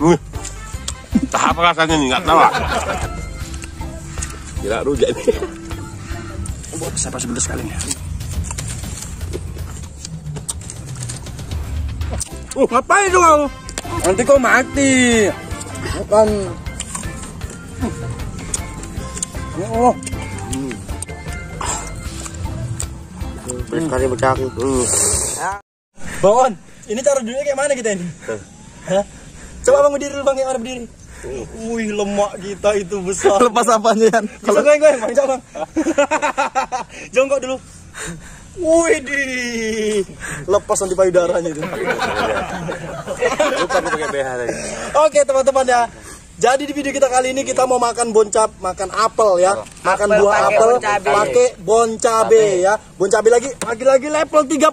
Wih. Tahap rasanya nih, nggak tahu. ah. Gila rujak ini. Oh, siapa sebelah sekali nih. Oh, ngapain itu kau? Nanti kau mati. Bukan. Ya Allah. Becak. Bawon, ini cara duduknya kayak mana kita ini? Hah? Coba bang berdiri dulu bang, kayak mana berdiri? Wih, lemak kita itu besar. Lepas apanya Yan? Bisa goyang goyang bang, coba bang. Jongkok dulu. Wih di, lepas nanti payudaranya itu. Lupa aku pakai BH tadi. Oke teman-teman ya. Jadi di video kita kali ini kita mau makan boncap, makan apel ya, makan Apel buah apel pakai bon cabe ya. Bon cabe lagi, lagi-lagi level 30.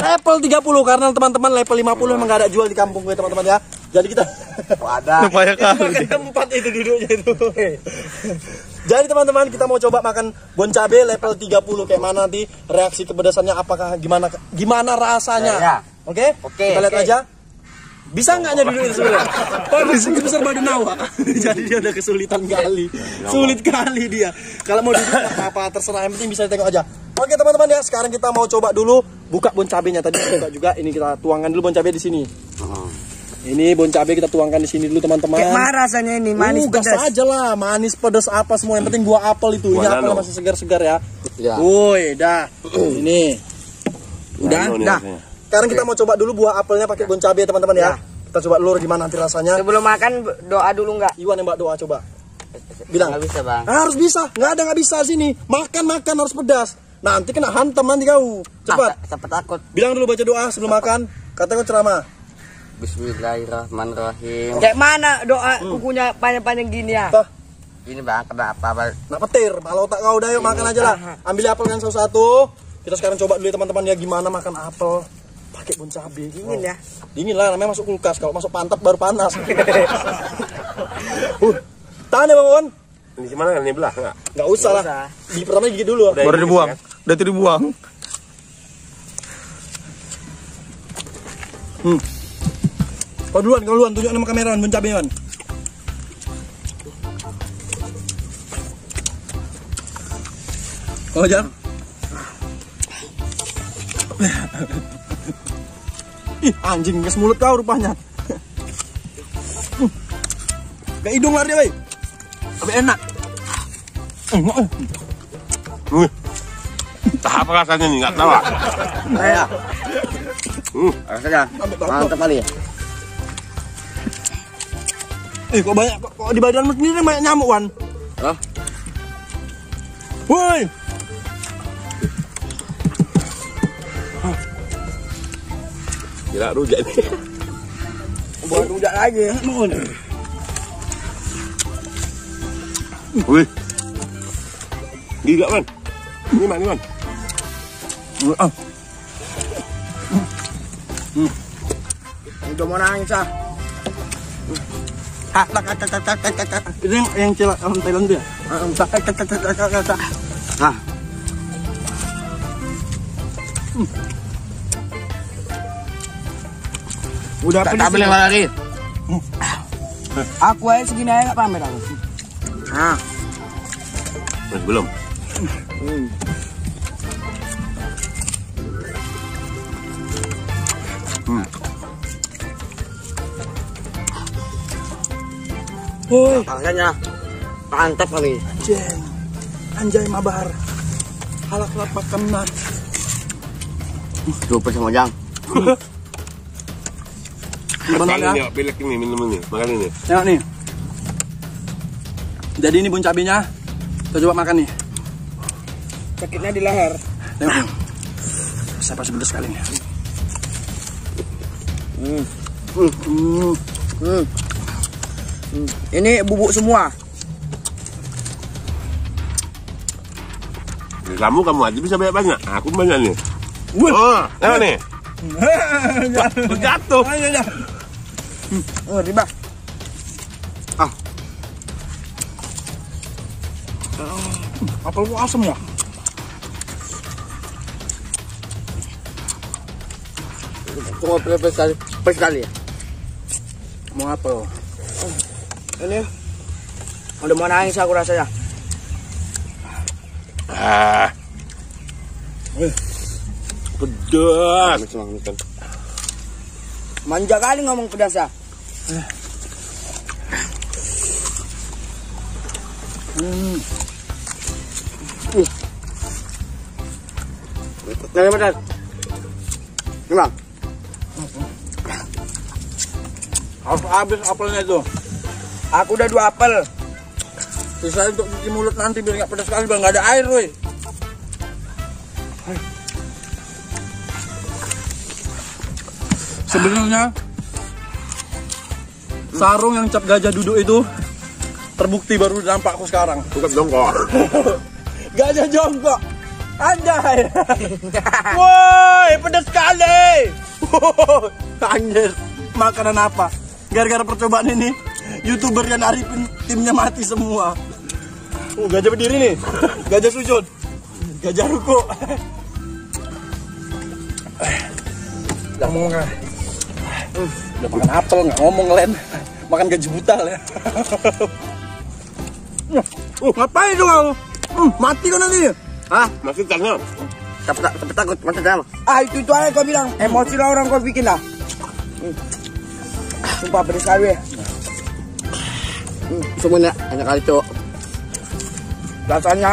Level 30 karena teman-teman level 50 memang gak ada jual di kampung gue teman-teman ya. Jadi kita Wadah. Lupa ya itu makan tempat itu duduknya itu. Jadi teman-teman kita mau coba makan bon cabe level 30 kayak mana nanti reaksi kepedasannya apakah gimana gimana rasanya. Ya, ya. Oke? Oke, Kita lihat oke. aja. Bisa nggak nya duduk itu sebenarnya? Di sini besar badan Nawa. Jadi dia ada kesulitan kali. Sulit kali dia. Kalau mau duduk apa-apa terserah yang penting bisa ditengok aja. Oke teman-teman ya, sekarang kita mau coba dulu buka bon cabenya tadi kita buka juga. Ini kita tuangkan dulu bon cabe di sini. Ini bon cabe kita tuangkan di sini dulu teman-teman. Kayak mana rasanya ini manis uh, pedas? aja lah, manis pedas apa semua yang penting buah apel itu. Ini Buah apel masih segar-segar ya. Ya. Woi, dah. ini. Udah, dah. rasanya. Sekarang kita mau coba dulu buah apelnya pakai bon cabe teman-teman ya. Kita coba dulu gimana nanti rasanya. Sebelum makan doa dulu nggak? Iwan yang mbak doa coba. Bilang. Nggak bisa bang. Ah, harus bisa, nggak ada nggak bisa sini. Makan makan harus pedas. Nanti kena hantam nanti kau. Cepat. Ah, takut? Bilang dulu baca doa sebelum makan. Kata kau ceramah. Bismillahirrahmanirrahim. Kayak mana doa kukunya panjang-panjang gini ya? Tah, Gini bang, kenapa bang? nak petir. Kalau tak kau udah yuk makan aja lah. Ambil apel kan satu-satu. Kita sekarang coba dulu teman-teman ya gimana makan apel pakai bon cabe. Dingin ya? Dingin lah, namanya masuk kulkas. Kalau masuk pantat baru panas. uh, tahan ya Bang Wan. Ini gimana kan? Ini belah nggak? Nggak usah lah. Di pertama gigit dulu. Udah. Baru Ini dibuang. kan? Udah dibuang. Kau duluan, kau duluan. Tunjuk nama kamera, Wan. Bon cabe, Wan. Kau aja. Ih, anjing, kes mulut kau rupanya. Gak hidung lah dia, wey. Tapi enak. Enggak, eh. Wih. Tahap rasanya nih, nggak tahu. ah. Saya. Hmm. Rasanya mantap kali ya. Eh, kok banyak, kok, kok di badanmu sendiri banyak nyamuk, Wan? Hah? Woi, Gila rujak ini. Buat rujak lagi. mohon. Wih. Gila man. Ini man, ini man. Ah, Udah mau nangis ah. ini yang cilok orang Thailand dia. Nah. Hmm. Udah tak, tak beli lagi aku aja segini aja nggak pamer aku. Ah. Belum. Hmm. Woi, makanya mantap kali. Jeng. Anjay mabar. Halak lapak kena. Super sama jang. Gimana ya? ini, pilek ini, minum ini. Makan ini. Tengok nih. Jadi ini bun cabenya. Kita coba makan nih. Sakitnya di leher. Tengok. Siapa sebelah sekali nih. Hmm. Hmm. Hmm. Hmm. Ini bubuk semua. Kamu kamu aja bisa banyak banyak. Aku banyak nih. Wih. Oh, tengok nih. Ayo, ayo. Oh, riba. Apel gua asem ya? Cuma pedas sekali. Sekali ya. Mau apa lo? Ini udah mau nangis aku rasanya. Ah. Pedas. Manja kali ngomong pedas ya. Hmm. Uh. Nggak pedas. Gimana? Harus habis apelnya itu. Aku udah dua apel. Bisa untuk cuci mulut nanti biar nggak pedas sekali biar nggak ada air, woi. Sebenarnya sarung yang cap gajah duduk itu terbukti baru nampakku sekarang. Bukan jongkok. Gajah jongkok. Anjay. Woi, pedas sekali. Anjir. Makanan apa? Gara-gara percobaan ini, YouTuber yang Arifin timnya mati semua. Oh, gajah berdiri nih. Gajah sujud. Gajah. Udah ngomong kan? Udah makan apel nggak ngomong Len. Makan gaji buta ya. Uh, ngapain dong kamu? Hmm, mati kan nanti. Hah? Masih karena Tapi, tapi takut maksudnya apa? Ah itu itu aja kau bilang emosi lah orang kau bikin lah. Hmm. Sumpah pedas sekali. Hmm, semuanya hanya kali cok. Rasanya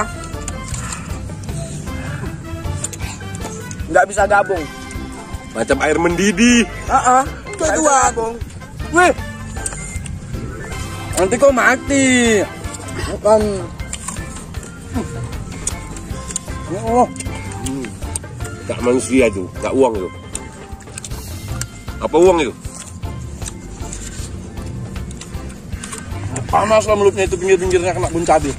nggak bisa gabung. macam air mendidih. Ah, ah. Kau tuan. Wih. Nanti kau mati. Bukan. Oh, Tak manusia itu, tak uang itu. Apa uang itu? Panas lah mulutnya itu pinggir-pinggirnya kena bun cabai.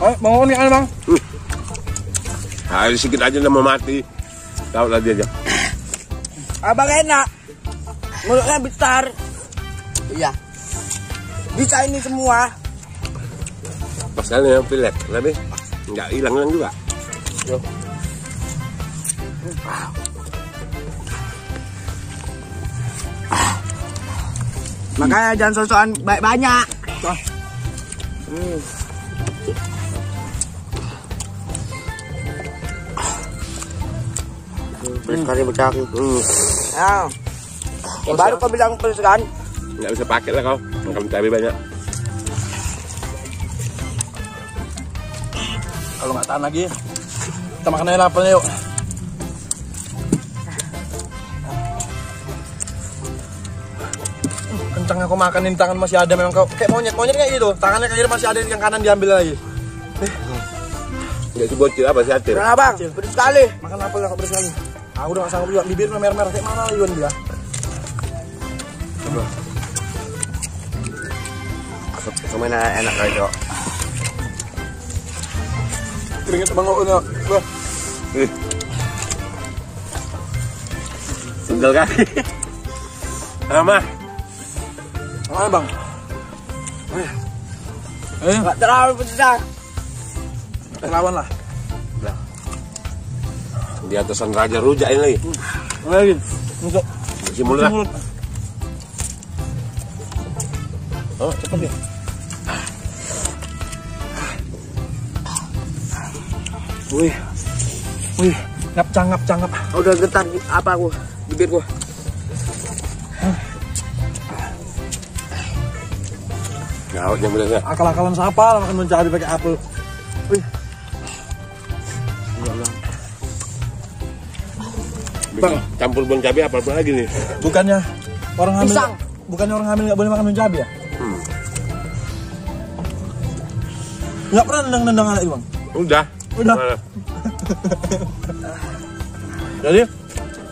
Eh, mau nih kan bang? Nah, sedikit aja udah mau mati. Tahu lagi aja. Abang enak. Mulutnya besar. Iya. Bisa ini semua. Pasalnya yang pilet, tapi nggak hilang-hilang juga. Makanya jangan sosokan baik banyak. Pedas kali bedak. Hmm, Ya. Ya, baru kau bilang pedas kan? nggak bisa pakai lah kau. Makan cabai banyak. Kalau nggak tahan lagi, kita makan aja apelnya yuk. Kencang aku makan ini tangan masih ada memang kau kayak monyet monyet kayak gitu tangannya kayak gitu masih ada yang kanan diambil lagi Nggak itu bocil apa sih hati? Kenapa bang? Pedas sekali. makan apel yang beres lagi aku udah gak sanggup juga bibir merah merah kayak mana Iwan dia Semuanya enak kali cok. keringet bengoknya wah Ih. Sendal kaki. Sama. mana bang eh Gak terlalu pedas. lawan lah Di atasan raja rujak ini lagi. Lagi untuk Cuci mulut lah. mulut oh cepet ya Wih, wih, ngap cangap cangap. Udah getar apa aku? Bibirku. Gawat yang bener Akal-akalan siapa lah makan mencari pakai apel. Wih, Bang, campur bon cabai apa apa lagi nih? bukannya orang hamil, Pisang. bukannya orang hamil nggak boleh makan mencabai ya? Hmm. Nggak pernah nendang-nendang anak itu bang. Udah. Udah. Jadi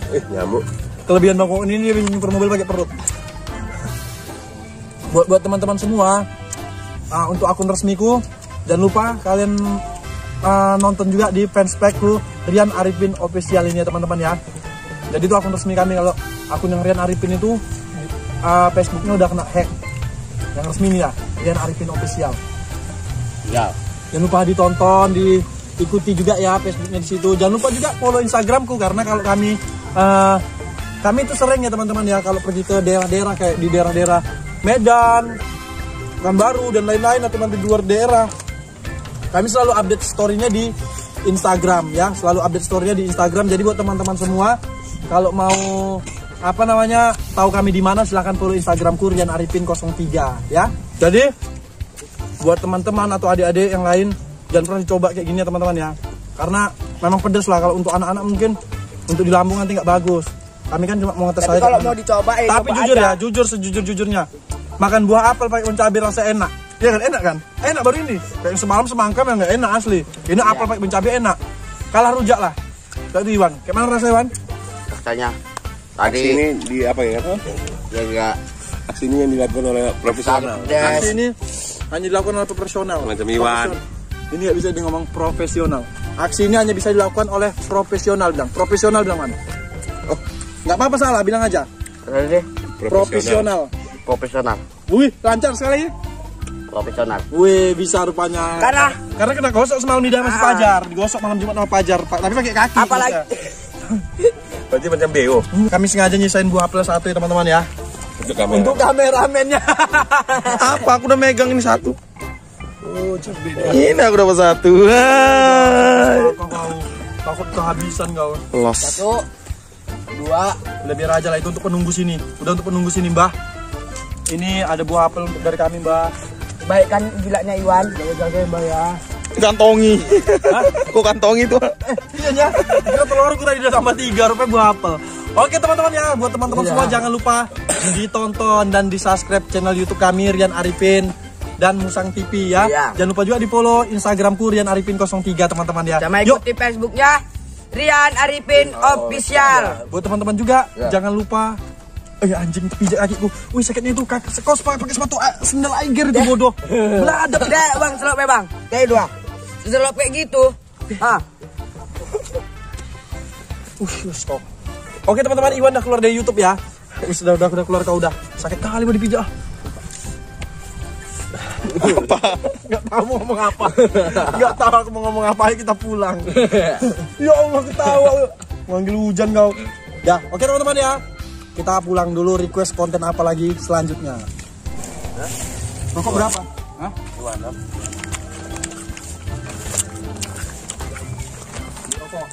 Eh, nyamuk. kelebihan bang Koon ini dia nyukur mobil pakai perut. Buat buat teman-teman semua, ah, untuk akun resmiku jangan lupa kalian ah, nonton juga di fanspage Rian Arifin official ini ya teman-teman ya. Jadi itu akun resmi kami kalau akun yang Rian Arifin itu ah, Facebooknya udah kena hack. Yang resmi nih ya, Rian Arifin official. Ya. Jangan lupa ditonton, diikuti juga ya Facebooknya di situ. Jangan lupa juga follow Instagramku karena kalau kami eh, kami itu sering ya teman-teman ya kalau pergi ke daerah-daerah kayak di daerah-daerah Medan, Pekanbaru dan lain-lain atau nanti di luar daerah. Kami selalu update story-nya di Instagram ya, selalu update story-nya di Instagram. Jadi buat teman-teman semua kalau mau apa namanya tahu kami di mana silahkan follow Instagram Kurian Arifin 03 ya. Jadi buat teman-teman atau adik-adik yang lain jangan pernah dicoba kayak gini ya teman-teman ya. Karena memang pedes lah kalau untuk anak-anak mungkin untuk di lambung nanti nggak bagus. Kami kan cuma mau ngetes Tapi aja. kalau mau dicobain, Tapi coba jujur aja. ya, jujur sejujur-jujurnya. Makan buah apel pakai cabai rasa enak. Iya kan enak kan? Enak baru ini. Kayak yang semalam semangka yang nggak enak asli. Ini apel pakai cabai enak. Kalah rujak lah. Tadi Iwan, kayak mana rasanya Iwan? Rasanya Aksi tadi ini di apa ya? ya enggak Aksi ini yang dilakukan oleh profesional. Aksi ini hanya dilakukan oleh profesional. Macam Iwan. Ini nggak bisa di ngomong profesional. Aksi ini hanya bisa dilakukan oleh profesional bilang. Profesional bilang mana? Oh, nggak apa-apa salah, bilang aja. Tadi Profesional. Profesional. Wih, lancar sekali. Profesional. Wih, bisa rupanya. Karena Karena kena gosok semalam di dalam Ah. Pajar, digosok malam Jumat sama Pajar, Pak. Tapi pakai kaki. apalagi. Berarti macam BO Kami sengaja nyisain buah apel satu ya teman-teman ya. untuk kamera. Untuk kameramennya. Apa? Aku udah megang ini satu. Oh, cerdik. Ini aku dapat satu. Hai. Kau takut kehabisan kau. Los. satu, dua, Udah biar aja lah itu untuk penunggu sini. Udah untuk penunggu sini, Mbah. Ini ada buah apel untuk dari kami, Mbah. baikkan gilanya Iwan. Jaga-jaga, Mbah ya. Kantongi. Kok kantongi tuh? Iya ya, kira telurku tadi udah tambah tiga rupanya buah apel. Oke teman-teman ya, buat teman-teman semua jangan lupa ditonton dan di subscribe channel YouTube kami Rian Arifin dan Musang TV ya. Iya. Jangan lupa juga di follow Instagramku Rian Arifin 03 teman-teman ya. Sama Yuk, ikuti Facebooknya Rian Arifin Official. buat teman-teman juga jangan lupa Eh anjing pijak kakiku. Wih sakitnya itu kaki sekos pakai pakai sepatu ah, sendal aiger itu bodoh. Beladap deh bang, selop bang. Kayak dua. Selop kayak gitu. Ah, Uh, kok. Oke teman-teman, Iwan udah keluar dari YouTube ya. Wis udah udah udah keluar kau udah. Sakit kali mau dipijak. apa? Gak tahu mau ngomong apa. Gak tahu aku mau ngomong apa. Ayo kita pulang. ya Allah ketawa. Manggil hujan kau. Ya, oke teman-teman ya. Kita pulang dulu request konten apa lagi selanjutnya. Rokok berapa? Hah? Rokok.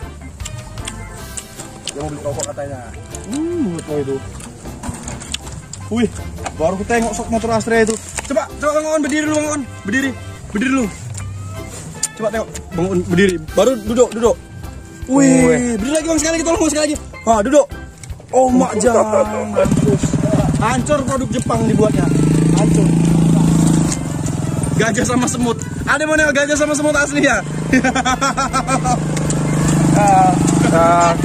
Dia mau beli rokok katanya. Hmm, itu? Wih, baru aku tengok sok motor Astra itu. Coba, coba Bang On berdiri dulu Bang On. Berdiri. Berdiri dulu. Coba tengok. Bang On berdiri. Baru duduk, duduk. Wih, berdiri lagi Bang sekali lagi tolong Bang, sekali lagi. Wah, duduk. Oh, mak jangan. Hancur produk Jepang dibuatnya. Hancur. Gajah sama semut. Ada nengok gajah sama semut asli ya? Ah,